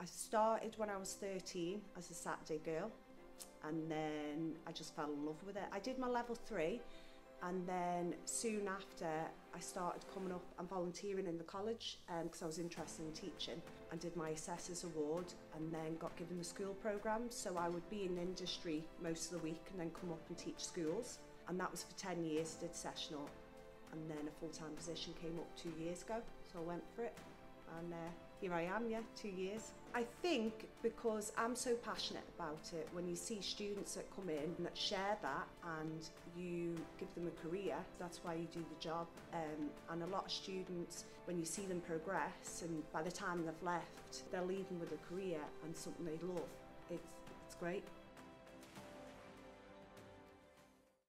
I started when I was 13 as a Saturday girl and then I just fell in love with it. I did my level three and then soon after I started coming up and volunteering in the college because um, I was interested in teaching and did my assessor's award and then got given the school programme so I would be in industry most of the week and then come up and teach schools and that was for 10 years did sessional and then a full-time position came up two years ago so I went for it and uh, here I am, yeah, two years. I think because I'm so passionate about it, when you see students that come in and that share that and you give them a career, that's why you do the job. Um, and a lot of students, when you see them progress and by the time they've left, they're leaving with a career and something they love. It's, it's great.